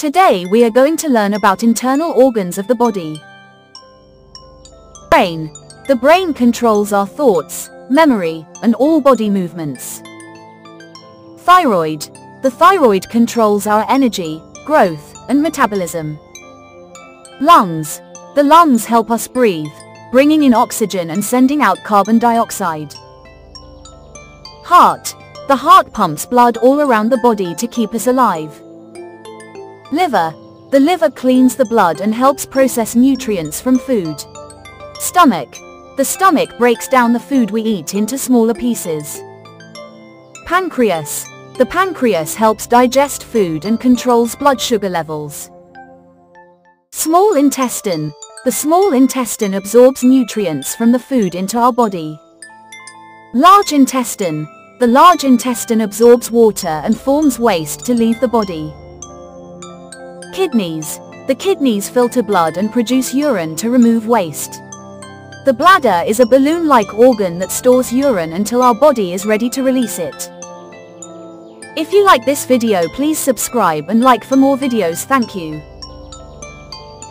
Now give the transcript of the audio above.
Today we are going to learn about internal organs of the body. Brain. The brain controls our thoughts, memory, and all body movements. Thyroid. The thyroid controls our energy, growth, and metabolism. Lungs. The lungs help us breathe, bringing in oxygen and sending out carbon dioxide. Heart. The heart pumps blood all around the body to keep us alive. Liver. The liver cleans the blood and helps process nutrients from food. Stomach. The stomach breaks down the food we eat into smaller pieces. Pancreas. The pancreas helps digest food and controls blood sugar levels. Small intestine. The small intestine absorbs nutrients from the food into our body. Large intestine. The large intestine absorbs water and forms waste to leave the body. Kidneys. The kidneys filter blood and produce urine to remove waste. The bladder is a balloon-like organ that stores urine until our body is ready to release it. If you like this video please subscribe and like for more videos thank you.